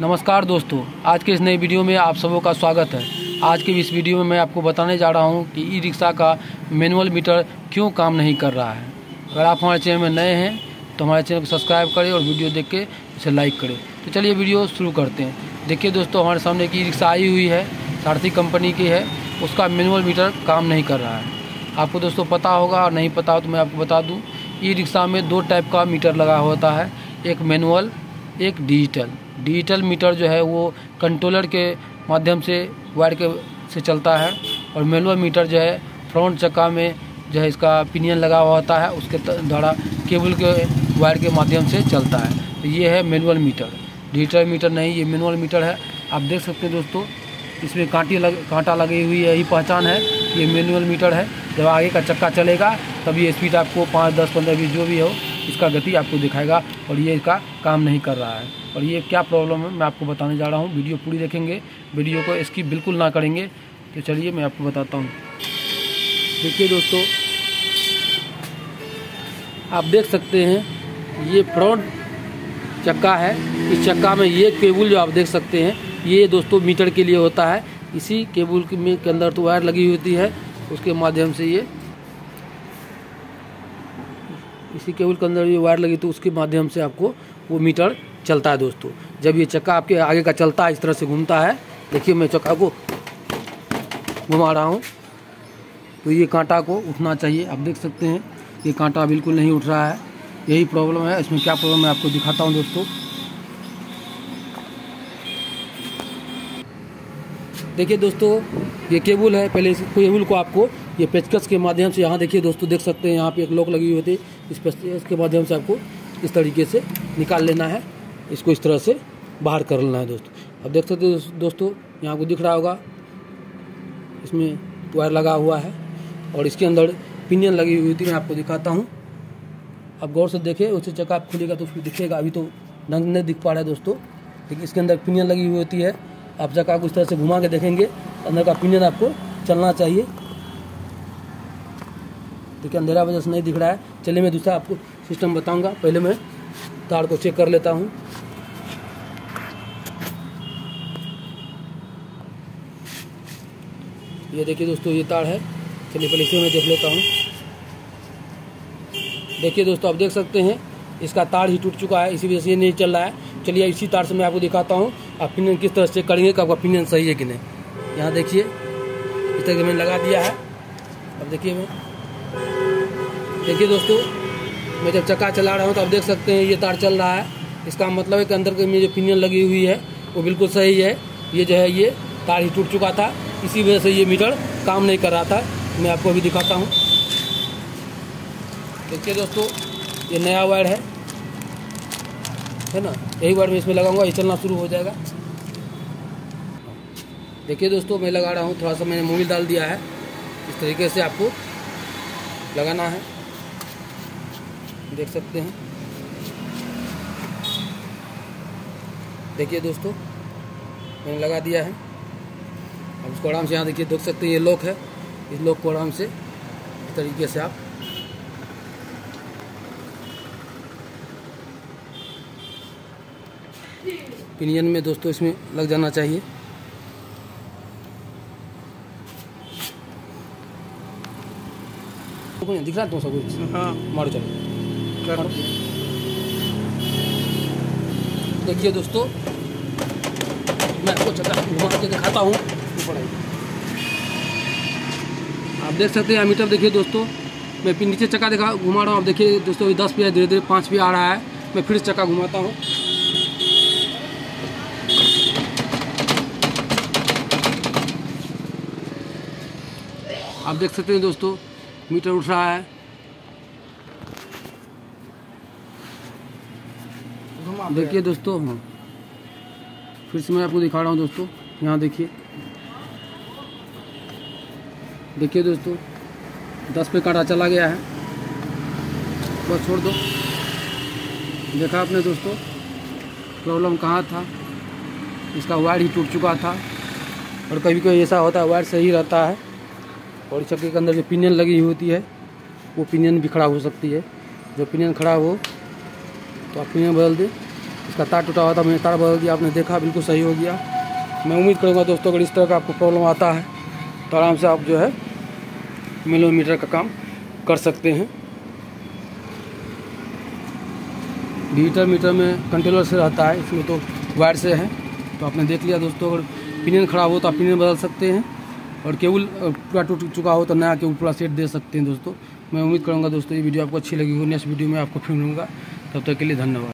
नमस्कार दोस्तों, आज के इस नई वीडियो में आप सबों का स्वागत है। आज के इस वीडियो में मैं आपको बताने जा रहा हूँ कि ई रिक्शा का मैनुअल मीटर क्यों काम नहीं कर रहा है। अगर आप हमारे चैनल में नए हैं तो हमारे चैनल को सब्सक्राइब करें और वीडियो देख के उसे लाइक करें। तो चलिए वीडियो शुरू करते हैं। देखिए दोस्तों, हमारे सामने एक ई रिक्शा आई हुई है, सारथी कंपनी की है। उसका मैनुअल मीटर काम नहीं कर रहा है। आपको दोस्तों पता होगा और नहीं पता हो तो मैं आपको बता दूँ ई रिक्शा में दो टाइप का मीटर लगा होता है, एक मैनुअल, एक डिजिटल। डिजिटल मीटर जो है वो कंट्रोलर के माध्यम से, वायर के से चलता है और मैनुअल मीटर जो है फ्रंट चक्का में जो है इसका पिनियन लगा हुआ होता है, उसके द्वारा केबल के वायर के माध्यम से चलता है। तो ये है मैनुअल मीटर। डिजिटल मीटर नहीं, ये मैनुअल मीटर है। आप देख सकते हैं दोस्तों, इसमें कांटी लग, कांटा लगी हुई है, यही पहचान है। ये मैनुअल मीटर है। जब आगे का चक्का चलेगा तब ये स्पीड आपको पाँच, दस, पंद्रह, बीस, जो भी हो इसका गति आपको दिखाएगा और ये इसका काम नहीं कर रहा है। और ये क्या प्रॉब्लम है, मैं आपको बताने जा रहा हूँ। वीडियो पूरी देखेंगे। वीडियो को इसकी बिल्कुल ना करेंगे। तो चलिए मैं आपको बताता हूँ। देखिए दोस्तों, आप देख सकते हैं, ये फ्रंट चक्का है। इस चक्का में ये केबल जो आप देख सकते हैं, ये दोस्तों मीटर के लिए होता है। इसी केबल के के अंदर तो वायर लगी होती है। उसके माध्यम से ये इसी केबल के अंदर ये वायर लगी तो उसके माध्यम से आपको वो मीटर चलता है दोस्तों। जब ये चक्का आपके आगे का चलता है, इस तरह से घूमता है, देखिए मैं चक्का को घुमा रहा हूँ। तो ये कांटा को उठना चाहिए, आप देख सकते हैं, ये कांटा बिल्कुल नहीं उठ रहा है। यही प्रॉब्लम है, इसमें क्या प्रॉब्लम है, आपको दिखाता हूँ दोस्तों। देखिए दोस्तों, ये केबल है, पहले इस केबल को आपको ये पेचकस के माध्यम से यहाँ देखिए दोस्तों, देख सकते हैं यहाँ पे एक लॉक लगी हुई होती है इस पेचकस के माध्यम से आपको इस तरीके से निकाल लेना है। इसको इस तरह से बाहर कर लेना है दोस्तों। अब देख सकते हैं दोस्तों, यहाँ आपको दिख रहा होगा, इसमें वायर लगा हुआ है और इसके अंदर पिनियन लगी हुई थी, मैं आपको दिखाता हूँ। आप गौर से देखें उससे चक्का आप खुलेगा तो उसमें दिखेगा, अभी तो रंग नहीं दिख पा रहा है दोस्तों। लेकिन इसके अंदर पिनियन लगी हुई होती है। आप चक्का को इस तरह से घुमा के देखेंगे, अंदर का पिनियन आपको चलना चाहिए। देखिए अंधेरा वजह से नहीं दिख रहा है। चलिए मैं दूसरा आपको सिस्टम बताऊँगा। पहले मैं तार को चेक कर लेता हूँ। ये देखिए दोस्तों, ये तार है। चलिए पहले इसे मैं देख लेता हूँ। देखिए दोस्तों, आप देख सकते हैं, इसका तार ही टूट चुका है, इसी वजह से ये नहीं चल रहा है। चलिए इसी तार से मैं आपको दिखाता हूँ, आप पिनियन किस तरह से करेंगे, कि आपका पिनियन सही है कि नहीं। यहाँ देखिए, इस तरह मैंने लगा दिया है। अब देखिए मैं देखिए दोस्तों, मैं जब चक्का चला रहा हूँ तो आप देख सकते हैं ये तार चल रहा है। इसका मतलब है कि अंदर में जो पिनियन लगी हुई है, वो बिल्कुल सही है। ये जो है, ये तार ही टूट चुका था। इसी वजह से ये मीटर काम नहीं कर रहा था। मैं आपको अभी दिखाता हूँ। देखिए दोस्तों, ये नया वायर है। है ना? यही वायर मैं इसमें लगाऊँगा, ये चलना शुरू हो जाएगा। देखिए दोस्तों, मैं लगा रहा हूँ, थोड़ा सा मैंने मोबिल डाल दिया है। इस तरीके से आपको लगाना है। देख सकते हैं। देखिए दोस्तों, मैंने लगा दिया है। अब इसको आराम से यहाँ देखिए, देख सकते हैं ये लॉक है। इस लॉक को आराम से इस तरीके से आप पिनियन में दोस्तों इसमें लग जाना चाहिए। दिख रहा है तो सब कुछ। हाँ। मारो चलो। देखिए दोस्तों मैं आपको चक्का घुमा के दिखाता हूँ। ऊपर आप देख सकते हैं मीटर देखिए दोस्तों मैं फिर नीचे चक्का दिखा घुमा रहा हूँ। आप देखिए दोस्तों दस भी पे धीरे धीरे पाँच पे आ रहा है। मैं फिर चक्का घुमाता हूँ। आप देख सकते हैं दोस्तों मीटर उठ रहा है। देखिए दोस्तों हाँ। फिर से मैं आपको दिखा रहा हूँ दोस्तों, यहाँ देखिए। देखिए दोस्तों, दस पे काटा चला गया है। बस छोड़ दो। देखा आपने दोस्तों, प्रॉब्लम कहाँ था? इसका वायर ही टूट चुका था। और कभी कभी ऐसा होता है, वायर सही रहता है। और चक्के के अंदर जो पिनियन लगी हुई होती है, वो पिनियन भी खराब हो सकती है। जो पिनियन खराब हो तो आप पिनियन बदल दें। इसका तार टूटा हुआ था, मैंने तार बदल दिया, आपने देखा, बिल्कुल सही हो गया। मैं उम्मीद करूँगा दोस्तों, अगर इस तरह का आपको प्रॉब्लम आता है तो आराम से आप जो है मिलोमीटर का काम कर सकते हैं। डिजिटल मीटर में कंट्रोलर से रहता है, इसमें तो वायर से है। तो आपने देख लिया दोस्तों, अगर पिनियन खराब हो तो आप पिनियन बदल सकते हैं। और केबल पूरा टूट चुका हो तो नया केबल पूरा सेट दे सकते हैं दोस्तों। मैं उम्मीद करूँगा दोस्तों ये वीडियो आपको अच्छी लगी हो नेक्स्ट वीडियो में आपको फिर मिलूँगा। तब तक के लिए धन्यवाद।